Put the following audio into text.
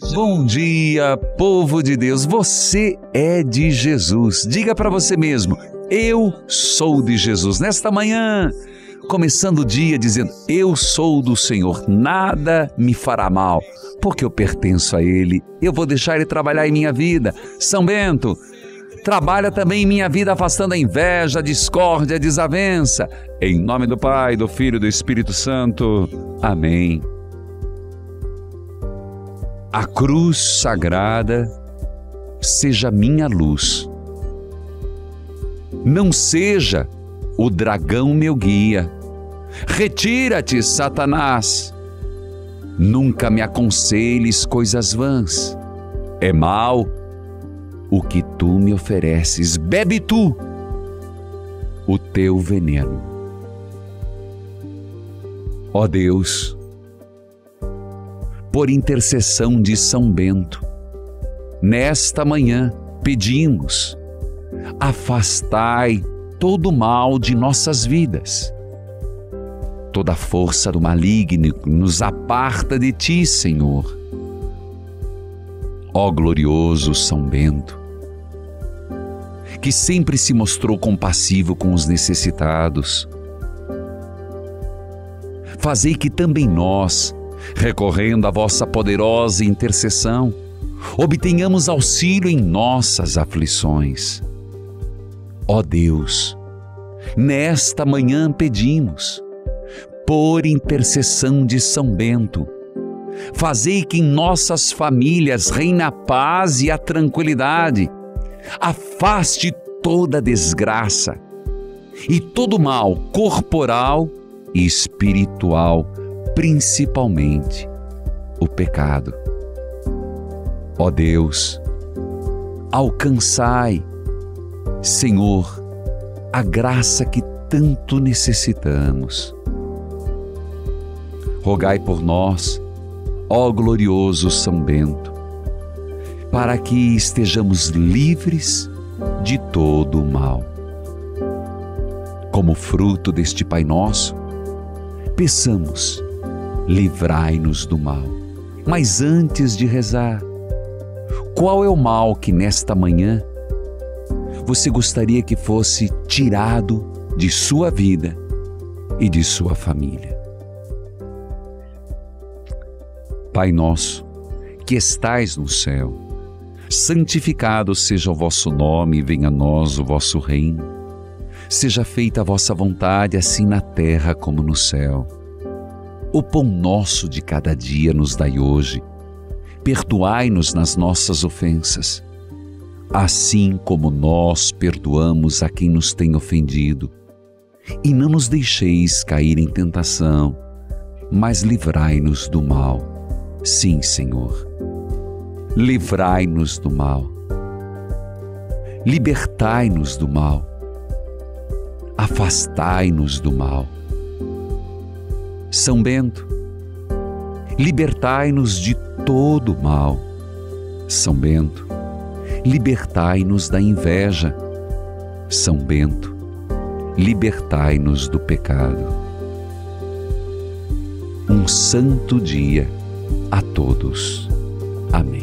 Bom dia, povo de Deus. Você é de Jesus. Diga para você mesmo: Eu sou de Jesus. Nesta manhã, começando o dia dizendo: Eu sou do Senhor, nada me fará mal, porque eu pertenço a Ele. Eu vou deixar Ele trabalhar em minha vida. São Bento, trabalha também em minha vida, afastando a inveja, a discórdia, a desavença. Em nome do Pai, do Filho e do Espírito Santo. Amém a cruz sagrada seja minha luz. Não seja o dragão meu guia. Retira-te, Satanás. Nunca me aconselhes coisas vãs. É mal o que tu me ofereces. Bebe tu o teu veneno. Ó Deus, por intercessão de São Bento. Nesta manhã pedimos: afastai todo o mal de nossas vidas. Toda força do maligno nos aparta de ti, Senhor. Ó glorioso São Bento, que sempre se mostrou compassivo com os necessitados, fazei que também nós, recorrendo à vossa poderosa intercessão, obtenhamos auxílio em nossas aflições. Ó Deus, nesta manhã pedimos, por intercessão de São Bento, fazei que em nossas famílias reine a paz e a tranquilidade, afaste toda desgraça e todo mal corporal e espiritual principalmente o pecado. Ó Deus, alcançai, Senhor, a graça que tanto necessitamos. Rogai por nós, ó glorioso São Bento, para que estejamos livres de todo o mal. Como fruto deste Pai Nosso, peçamos livrai-nos do mal. Mas antes de rezar, qual é o mal que nesta manhã você gostaria que fosse tirado de sua vida e de sua família? Pai nosso, que estais no céu, santificado seja o vosso nome e venha a nós o vosso reino. Seja feita a vossa vontade, assim na terra como no céu. O pão nosso de cada dia nos dai hoje. Perdoai-nos nas nossas ofensas, assim como nós perdoamos a quem nos tem ofendido. E não nos deixeis cair em tentação, mas livrai-nos do mal. Sim, Senhor. Livrai-nos do mal. Libertai-nos do mal. Afastai-nos do mal são Bento, libertai-nos de todo mal. São Bento, libertai-nos da inveja. São Bento, libertai-nos do pecado. Um santo dia a todos. Amém.